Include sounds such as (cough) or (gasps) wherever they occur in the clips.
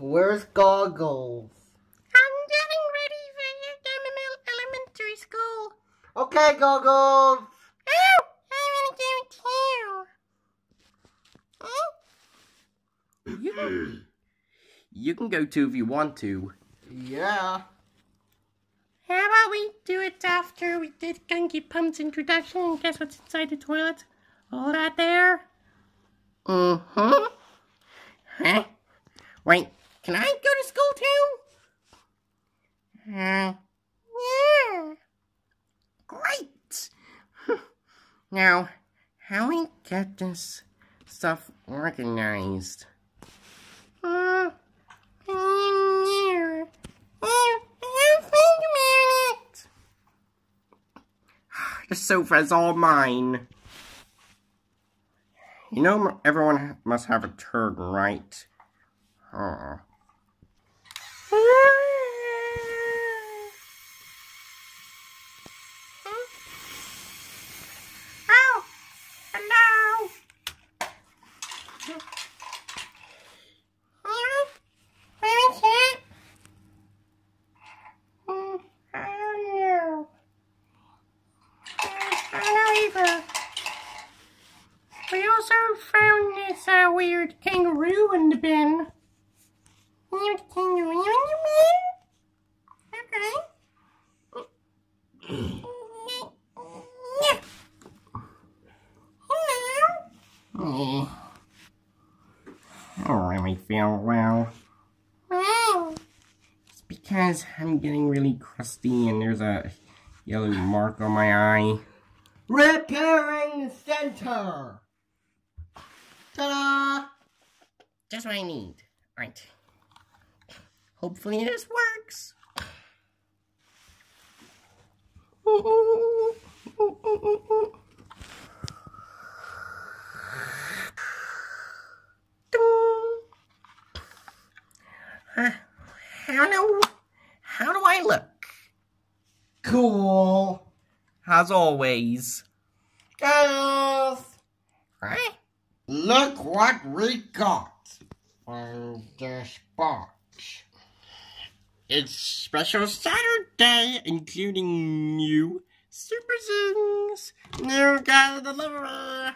Where's Goggles? I'm getting ready for your elementary school. Okay, Goggles. Oh, I want to go too. You can, you can go too if you want to. Yeah. How about we do it after we did Gunky Pump's introduction and guess what's inside the toilet? All that there? Mm-hmm. Huh? Wait, can I go to school too? Uh, yeah. Great! (laughs) now, how we get this stuff organized? Uh, yeah. Oh, I think about it. The sofa's all mine. You know, everyone must have a turn, right? Huh. Oh, hello. Hello? Where is it? Hmm, I don't know. I don't know either. We also found this uh, weird kangaroo in the bin. Weird kangaroo in the bin? Okay. Yeah. Hello. Eh. I don't really feel well. Wow. It's because I'm getting really crusty and there's a yellow mark on my eye. Repairing center. Ta-da! Just what I need. Alright. Hopefully this works. Uh, how do how do I look? Cool. As always. Guys, Right? look what we got in this box. It's special Saturday, including new Super Zings, new guy delivery.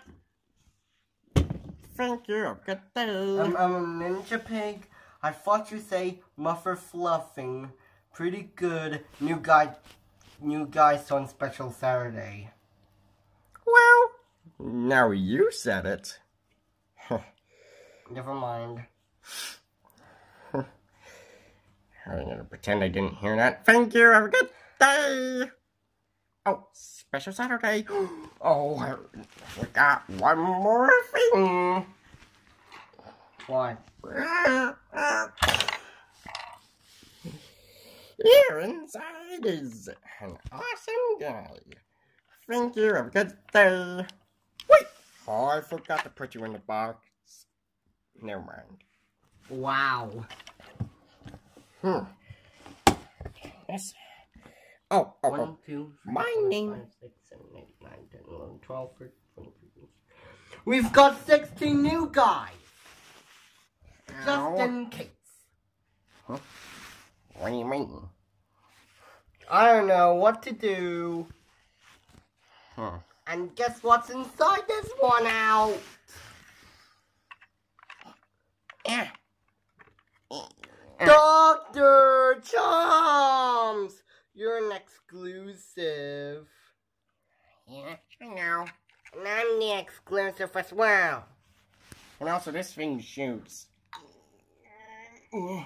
Thank you. Good day. I'm, I'm a ninja pig. I thought you say muffer fluffing. Pretty good. New guy, new guys on special Saturday. well, now you said it. Never mind. (laughs) I'm gonna pretend I didn't hear that. Thank you. Have a good day. Oh, special Saturday. (gasps) Oh, I forgot one more thing. Why? (laughs) Here inside is an awesome guy. Thank you. Have a good day. Wait. Oh, I forgot to put you in the box. Never mind. Wow. Hmm. Yes. Oh, oh, oh. One, two, three, My four, name- five, six, seven, eight, nine, 10, 11, 12, 13, 14, 15. We've got 16 new guys. Just Ow. in case. What do you mean? I don't know what to do. Huh. And guess what's inside this one out? Yeah. Dr. Chomps! You're an exclusive. Yeah, I know. And I'm the exclusive as well. And also, this thing shoots. (coughs) Eh.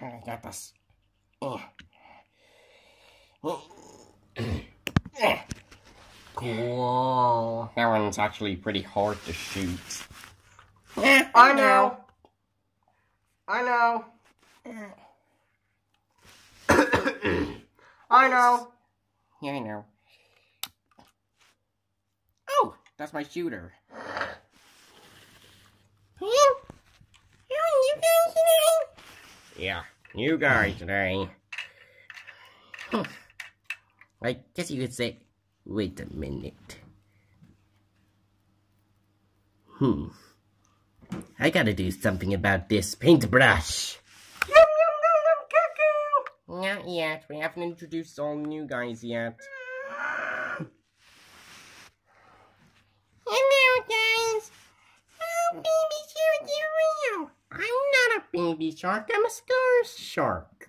I got this. Cool. That one's actually pretty hard to shoot. Eh, I know. I know. (coughs) I know. Yeah, I know. Oh, that's my shooter. Yeah, you guys today. I guess you could say, wait a minute. Hmm. I gotta do something about this paintbrush. Yum yum yum yum cuckoo. Not yet. We haven't introduced all new guys yet. Hello, guys. Oh, baby shark, you're real. I'm not a baby shark. I'm a star shark.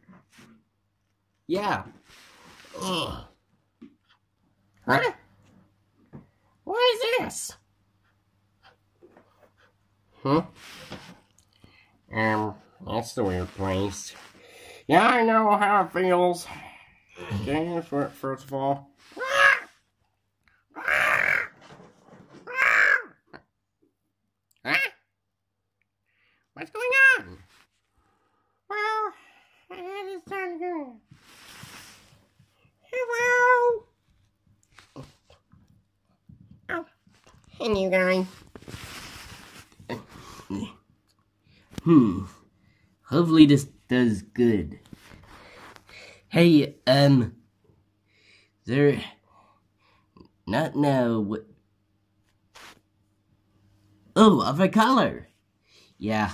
Yeah. Ugh. Huh? What is this? Huh? Um, that's the weird place. Yeah, I know how it feels. Okay, first of all. Huh? What's going on? Well, I had this time here. Hello. Oh, hey, new guy. Hmm. Hopefully this does good. Hey, um, there, not now. What? Oh, of a color. Yeah,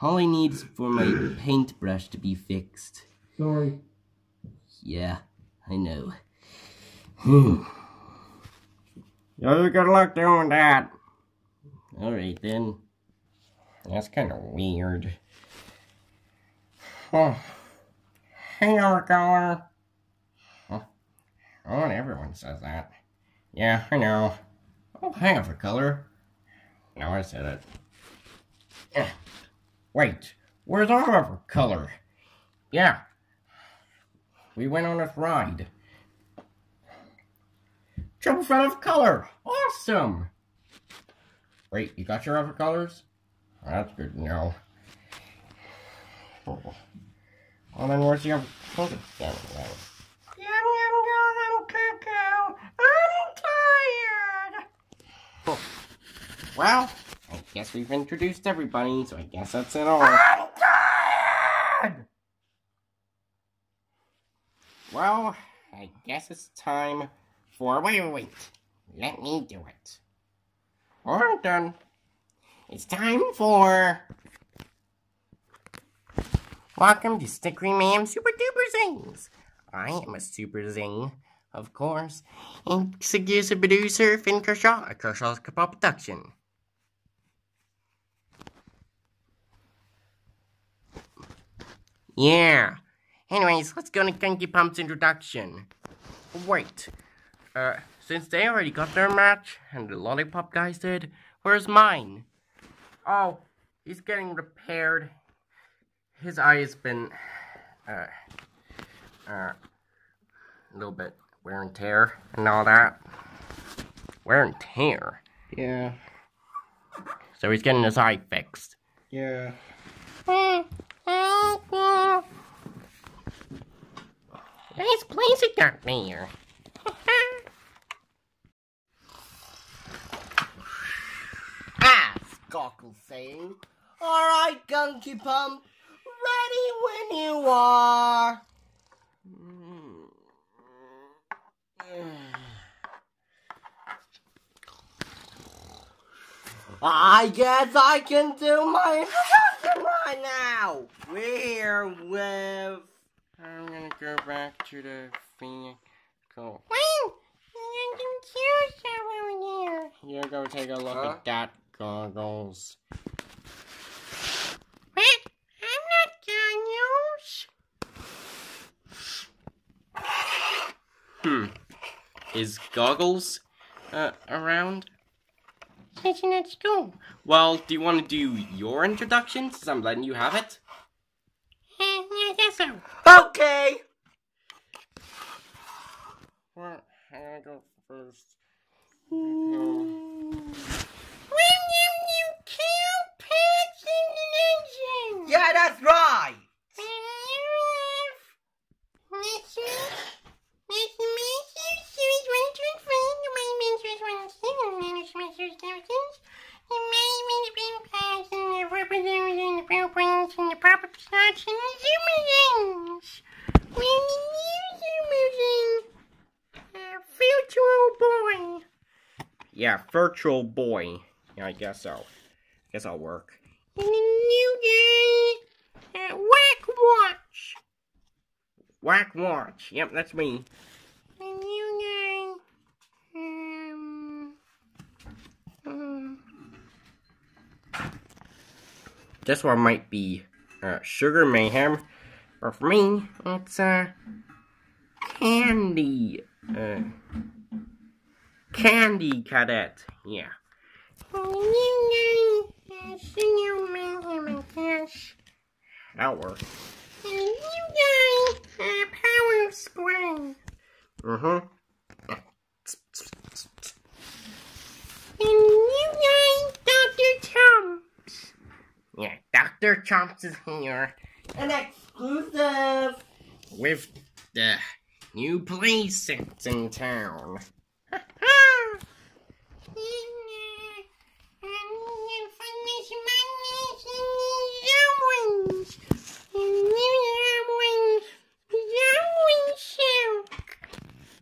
all I need is for my (clears throat) paintbrush to be fixed. Sorry. Yeah, I know. Hmm. You good luck doing that. All right then. That's kind of weird. Oh, hang on, color. Oh, oh, everyone says that. Yeah, I know. Oh, hang on for color. No, I said it. Eh, (sighs) Wait, where's our color? Yeah, we went on this ride. Triple front of color. Awesome. Wait, you got your other colors? That's good to know. Oh. Well, then where's the other. Yum yum yum cuckoo. I'm tired. Oh. Well, I guess we've introduced everybody, so I guess that's it all. I'm tired. Well, I guess it's time Wait, wait. Let me do it. I'm done. It's time for. Welcome to Stickery Mayhem Super Duper Zings. I am a super zing, of course, and executive producer Finn Kershaw at Kershaw's Kappa Production. Yeah. Anyways, let's go to Gunky Pump's introduction. Wait. Uh, since they already got their match, and the Lollipop guys did, where's mine? Oh, he's getting repaired. His eye has been, uh, uh, a little bit wear and tear and all that. Wear and tear? Yeah. So he's getting his eye fixed. Yeah. Nice place it got there. Ah, Skockle saying. Alright, Gunky Pump. Ready when you are. I guess I can do my introduction right now. We're with. I'm gonna go back to the Phoenix. Cool. Wait, I'm confused over there. You go take a look Huh? at that goggles. What? I'm not Daniels. Hmm. Is goggles uh, around? Says at school. Well, do you want to do your introduction since I'm letting you have it? Eh, yeah, I guess so. Okay. Well, I'm gonna go first. When you new cow pets in the engine. Yeah, that's right. Yeah, virtual boy. Yeah, I guess so. Guess I'll work. New guy, uh, WackWatch. WackWatch. Yep, that's me. A new guy, um, um, This one might be uh, Sugar Mayhem. Or for me, it's uh, Candy. Uh, candy Cadet. Yeah. a new guy, uh, Senior Mayhem and Cash. That'll work. And a new guy, uh, Power Spray. Mm-hmm. And a new guy, Dr. Chomps. Yeah, Dr. Chomps is here An exclusive! with the new play sets in town.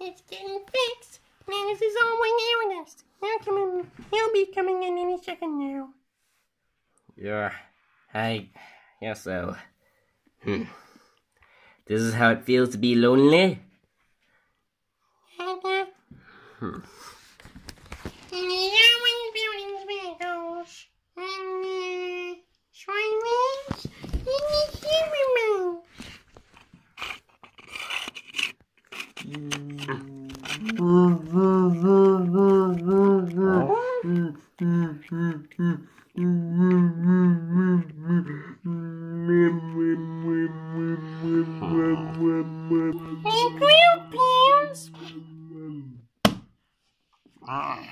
It's getting fixed. Now this is all one. He'll come in. He'll be coming in any second now. Yeah, I guess so. Hmm. This is how it feels to be lonely. And, uh, Hmm. and the Ernest building's vehicles. And, uh, Swinelings. And the Superman. And grill pans. And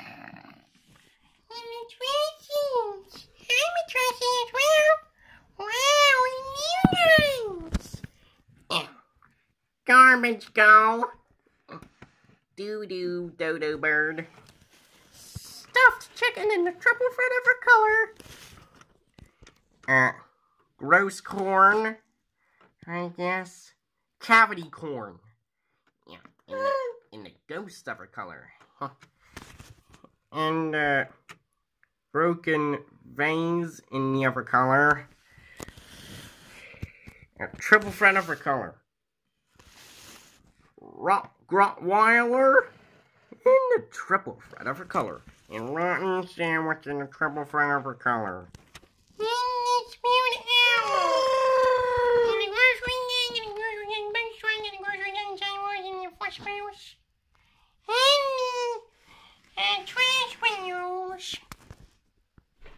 the trashies. I'm a trashy as well. Wow, you guys. Garbage go. Doo doo dodo bird. Stuffed chicken in the triple threat of her color. Uh, roast corn. I. Cavity corn. Yeah, in the, in the ghost of her color. Huh. And, uh, broken veins in the other color. A triple threat of her color. Rot Grotweiler in the triple threat of her color. And rotten sandwich in the triple threat of her color. And the spewed owl. And the grocery gang, and the grocery gang, big swing, and the grocery gang, Chinese, and the flush wheels. And the uh, trash wheels.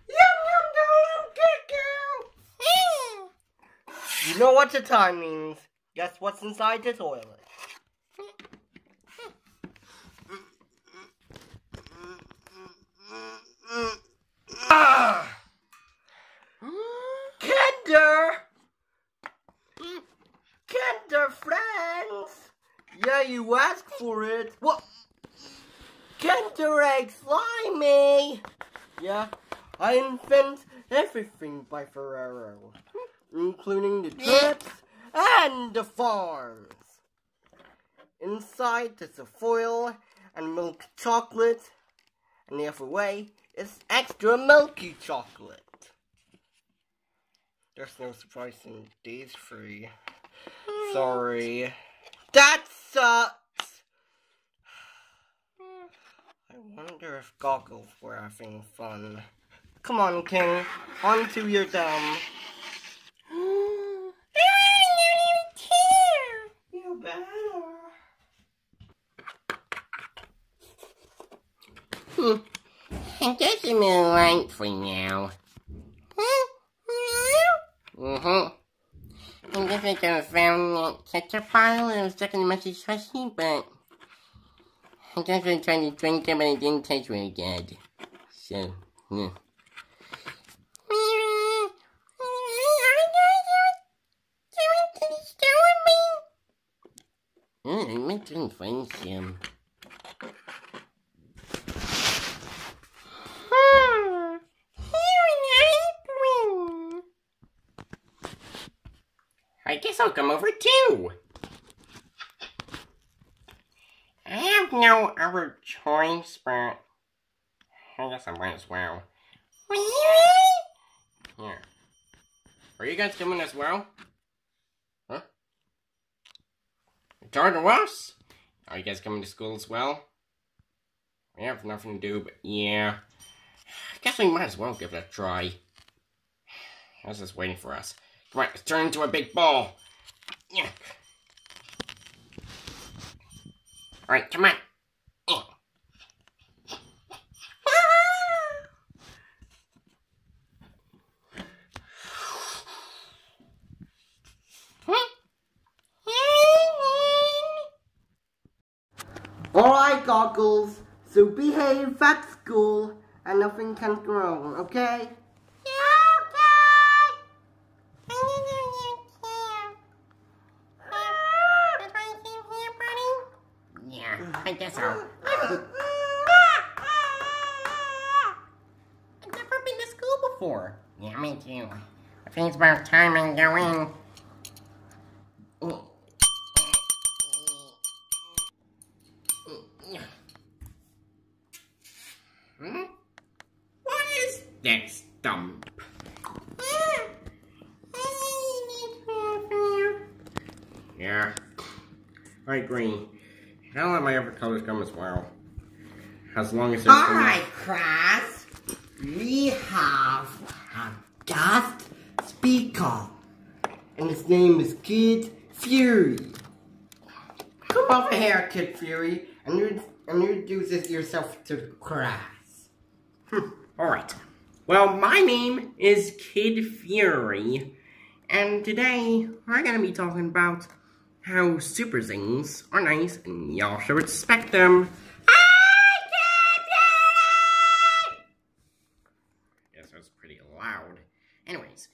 Yum yum yum yum Mm. You know what the time means. Guess what's inside the toilet? Kinder! Kinder friends! Yeah, you asked for it. What? Kinder egg slimy! Yeah, I invent everything by Ferrero, including the trips and the farms. Inside there's a foil and milk chocolate, and the other way is extra milky chocolate. There's no surprise in these three. Sorry. That sucks! I wonder if goggles were having fun. Come on, King. On to your dumb. You better. I (laughs) guess I'm alright for now. Mm-hmm. I guess I could have found that ketchup bottle and it was stuck in the mushy slushy, but I just was trying to drink it, but it didn't taste really good. So, yeah. Mm, I'm making friendship. I guess I'll come over too. I have no choice, but I guess I might as well. Here. Are you guys coming as well? Huh? To us? Are you guys coming to school as well? We have nothing to do, but yeah. I guess we might as well give it a try. How's this waiting for us? Come on, let's turn into a big ball. Yeah. Alright, come on. Yeah. Alright, goggles. So behave at school and nothing can go wrong, okay? Yeah, I guess so. (laughs) I've never been to school before. Yeah, me too. I think it's about time I go in. I agree. I'll let my other colors come as well. As long as it's Alright, class. We have a guest speaker. And his name is Kid Fury. Come over here, Kid Fury, and, you, and introduce yourself to the class. Hmm, Alright. Well, my name is Kid Fury, and today we're gonna be talking about how super zings are nice and y'all should respect them. Yes, that's pretty loud. Anyways,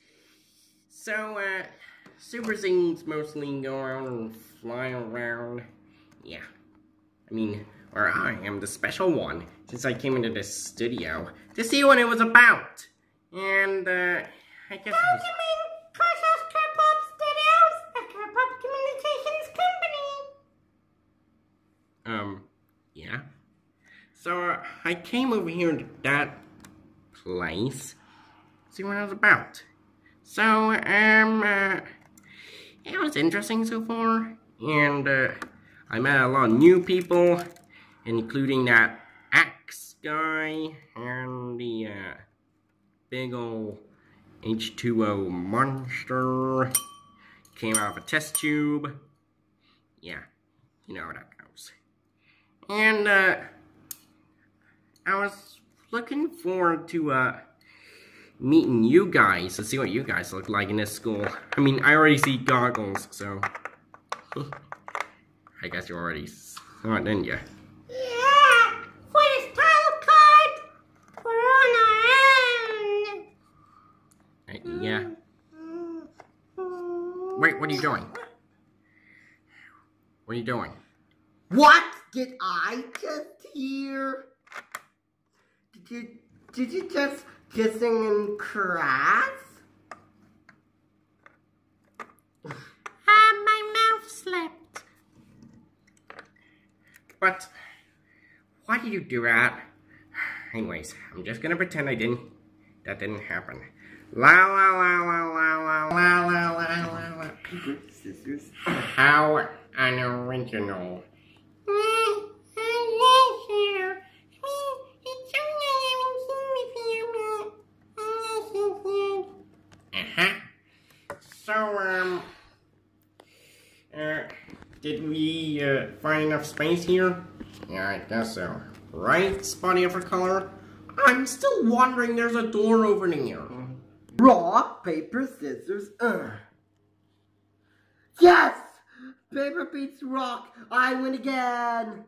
so, uh, super zings mostly go around and fly around. Yeah. I mean, or I am the special one, since I came into this studio to see what it was about. And, uh, I guess it was... Um, yeah. So, uh, I came over here to that place, see what it was about. So, um, uh, it was interesting so far, and, uh, I met a lot of new people, including that axe guy, and the, uh, big ol' H2O monster, came out of a test tube. Yeah, you know how that goes. And, uh, I was looking forward to, uh, meeting you guys to see what you guys look like in this school. I mean, I already see goggles, so. (laughs) I guess you already saw it, didn't you? Yeah, for the style card, we're on our own. Yeah. Wait, what are you doing? What are you doing? What did I just hear? Did you did you just kissing in class? Ah, my mouth slipped. But why did you do that? Anyways, I'm just gonna pretend I didn't. That didn't happen. La la la la la la la la la la la. (laughs) Scissors. How unoriginal. Uh-huh. So, um, uh, did we, uh, find enough space here? Yeah, I guess so. Right, Spotty of color? I'm still wondering there's a door opening here. Rock, paper, scissors, ugh. Yes! Paper beats rock. I win again.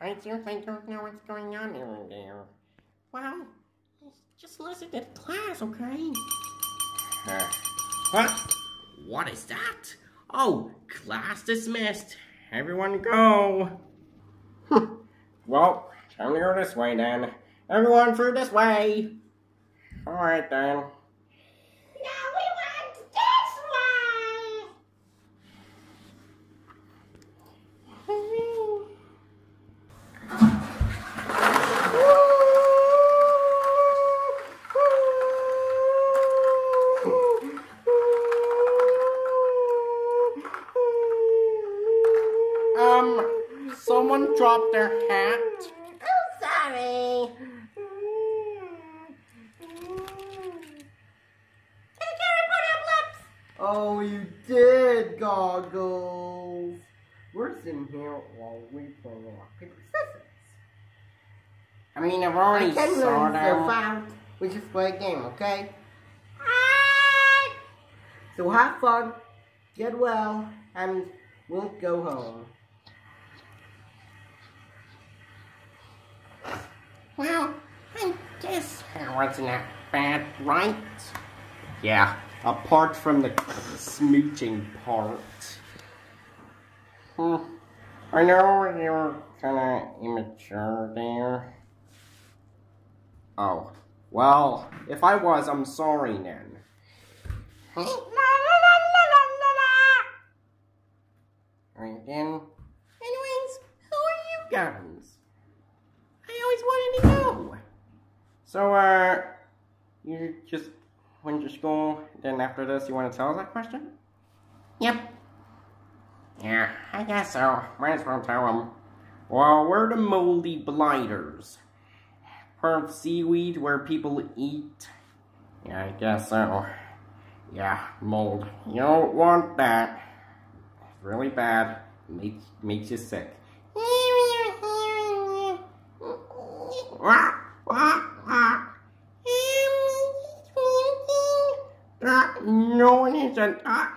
I seriously don't know what's going on in there. Well, just listen to the class, okay? Uh, what? What is that? Oh, class dismissed. Everyone go. (laughs) well, time to go this way then. Everyone through this way. Alright then. Now we went this way. Um, someone dropped their hat. Oh, sorry. Hey, Jerry, put up lips. Oh, you did, Goggles. We're sitting here while we play rock, paper, scissors. I mean, I've I can learn stuff them. out. We just play a game, okay? Hi. So have fun, get well, and we'll go home. Well, I guess I wasn't that bad, right? Yeah, apart from the smooching part. Hmm. I know you're kinda immature there. Oh, well, if I was, I'm sorry then. La la la la la la la. Alright then. Anyways, who are you guys? I always wanted to know. So, uh, you just went to school, then after this you want to tell us that question? Yep. Yeah, I guess so. Might as well tell them. Well, we're the moldy blighters. Of seaweed where people eat. Yeah, I guess so. Yeah, mold. You don't want that. It's really bad. Makes makes you sick. No one ah,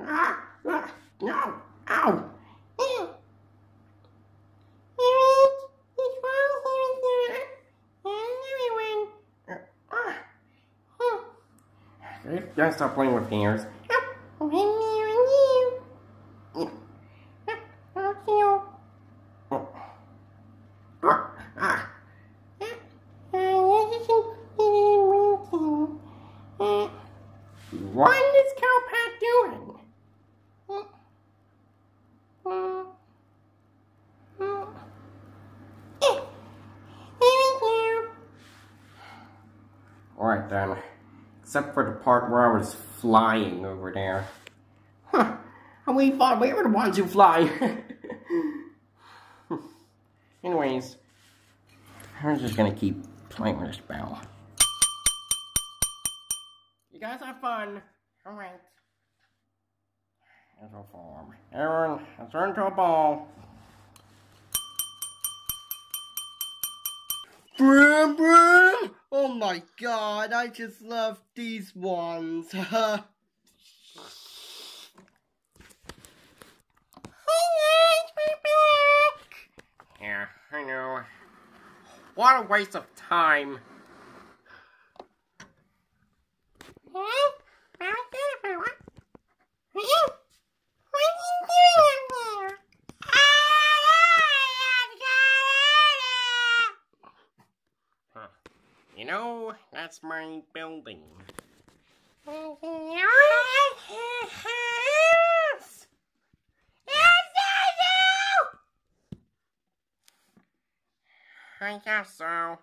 ah, No. Ow. You gotta stop playing with fingers. Oh. What is Cowpat doing? Alright then. Except for the part where I was flying over there. Huh. And we thought we were the ones who fly. (laughs) Anyways, I'm just gonna keep playing with this bell. You guys have fun. Alright. As a form. Everyone, let's turn to a ball. Broom, broom! Oh my god, I just love these ones. (laughs) Oh, yeah, I know. What a waste of time. You know, that's my building. I guess so.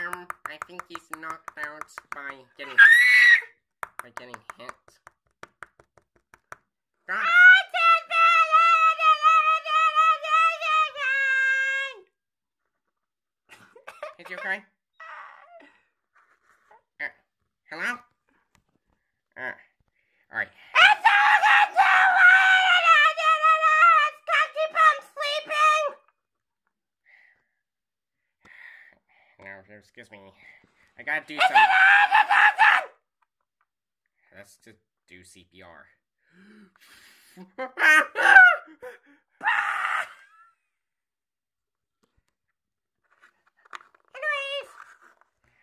Um, I think he's knocked out by getting by getting hit. God. Is he okay? Uh, hello? Uh, alright. Excuse me. I gotta do some. Let's just do CPR. (laughs) Anyways,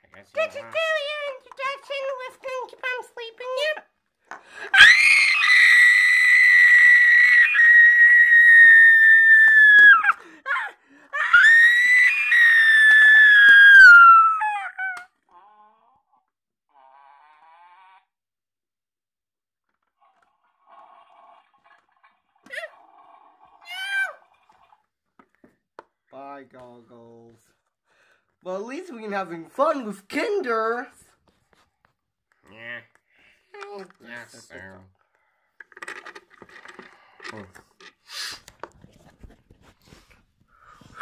I guess did you know do your introduction with Gunky Bum sleeping yet? Bye, goggles. Well, at least we've been having fun with Kinder. Yeah. Oh, yes, sir.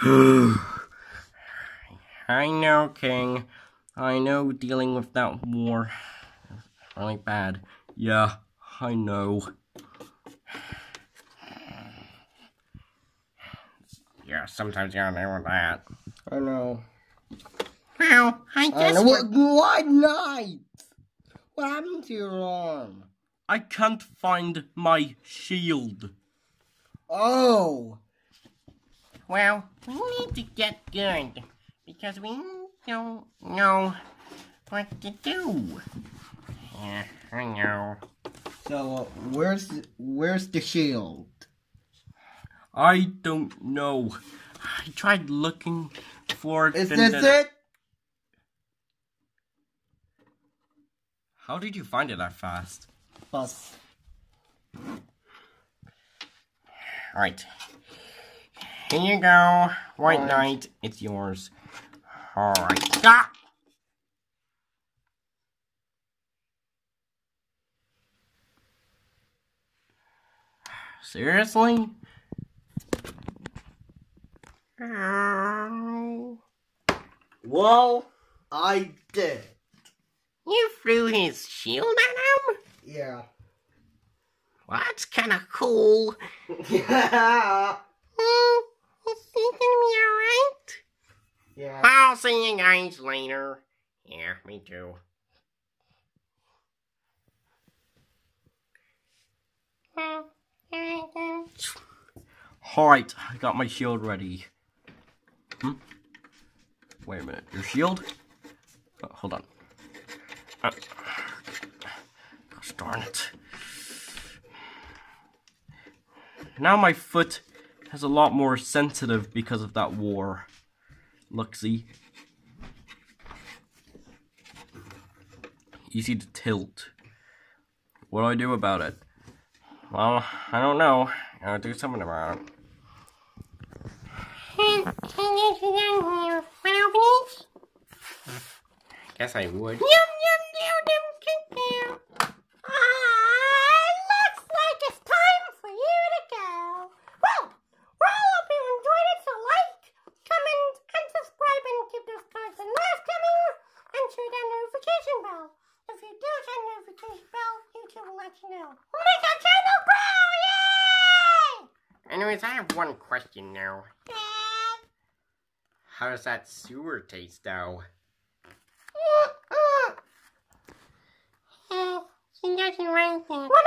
(sighs) I know, King. I know dealing with that war is really bad. Yeah, I know. (sighs) Yeah, sometimes you gotta deal with that. I know. Well, I I guess know. What, White Knight? What happened to your arm? I can't find my shield. Oh. Well, we need to get good because we don't know what to do. Yeah, I know. So, uh, where's where's the shield? I don't know. I tried looking for it. Is this it? How did you find it that fast? Bus. Alright. Here you go. White Alright. Knight, it's yours. Alright. Ah! Seriously? Well, I did. You threw his shield at him? Yeah. Well, that's kind of cool. yeah. (laughs) Hmm, is he gonna be alright? Yeah. I'll see you guys later. Yeah, me too. Alright, I got my shield ready. Hmm? Wait a minute, your shield? Oh, hold on. Gosh darn it. Now my foot has a lot more sensitive because of that war. Look, see? Easy to tilt. What do I do about it? Well, I don't know. I'll do something about it. Guess I would. Ah, looks like it's time for you to go. Well, well, I hope you enjoyed it. So like, comment, and subscribe, and give those cards a nice coming, and turn that notification bell. If you do turn the notification bell, YouTube will let you know. Make our channel! Yay! Anyways, I have one question now. Dad. How does that sewer taste now? He doesn't right there. When I